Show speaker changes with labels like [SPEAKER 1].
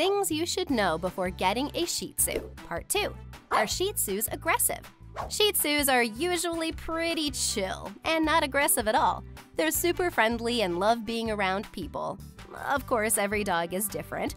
[SPEAKER 1] Things you should know before getting a Shih Tzu. Part 2. Are Shih Tzus aggressive? Shih Tzus are usually pretty chill and not aggressive at all. They're super friendly and love being around people. Of course, every dog is different,